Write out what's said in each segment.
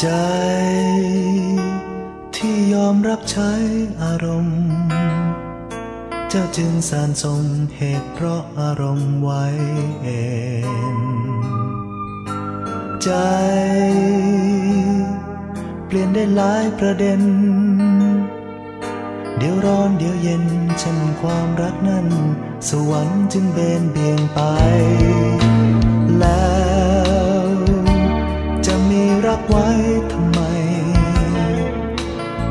ใจที่ยอมรับใช้อารมณ์ เจ้าจึงสารสมเหตุเพราะอารมณ์ไว้เองใจ เปลี่ยนได้หลายประเด็น เดี๋ยวร้อนเดี๋ยวเย็นฉันความรักนั้น สวรรค์จึงเบนเบี่ยงไป แล้วจะ กไว้ทำไม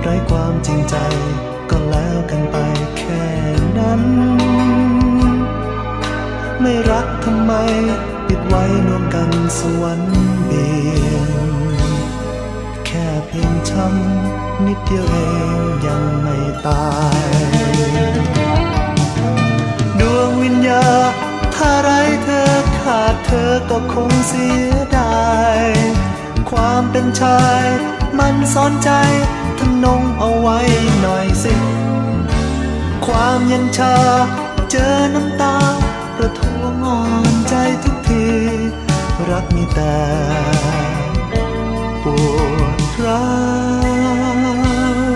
ไร้ความจริงใจก็แล้วกันไปแค่นั้น ไม่รักทำไม ปิดไว้นวมกันสวรรค์เบียงแค่เพียงช้ำนิดเดียวเองยังไม่ตาย ดวงวิญญาถ้าไรเธอขาดเธอก็คงเสีย เป็นชาย มันซ่อนใจทนงเอาไว้หน่อยสิ ความเย็นชา เจอน้ำตา ประทวงอ่อนใจทุกที รักมีแต่ปวดร้า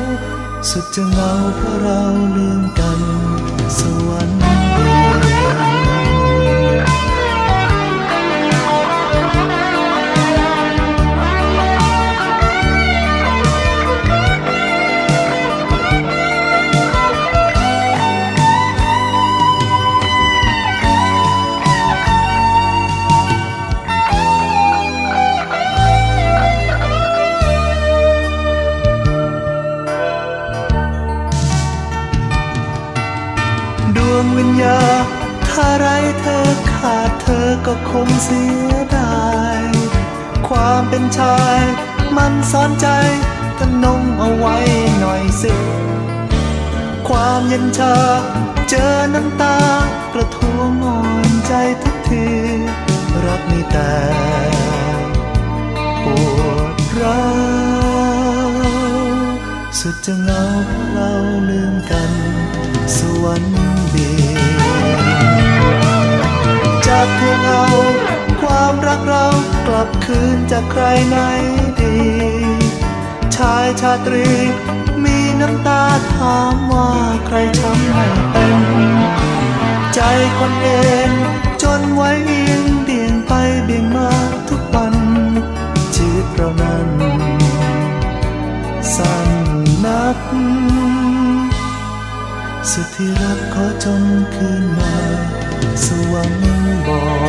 วสุดจะเหงาเพราะเราลืมกันสวรรค์ ณถ้าไรเธอขาดเธอก็คงเสียดาย ความเป็นชาย มันซ่อนใจทนงเอาไว้หน่อยสิ ความเย็นชา เจอน้ำตาประท้วงอ่อนใจทุกที รักมีแต่ปวดร้าวสุดจะเงาพราะเราลืมกัน สวรรค์ากเพียงเอาความรักเรากลับคืนจากใครไหนดี ชายชาตรี มีน้ำตาถามว่าใครช้ำให้เป็นใจคนเอง จนไว้เอียงเบี่ยงไปเบี่ยงมาทุกวันชีวิตเรานั้นสั้นนัก สุดที่รักขอจงคืนมา สวรรค์บอก